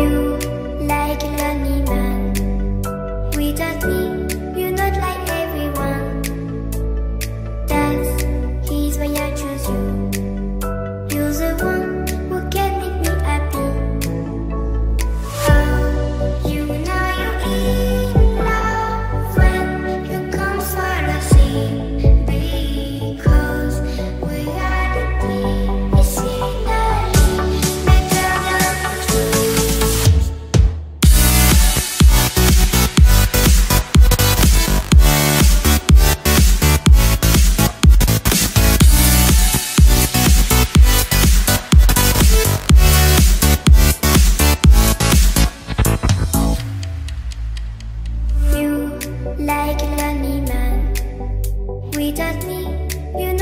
you like a lonely man without me. like an animal. Without me, you know.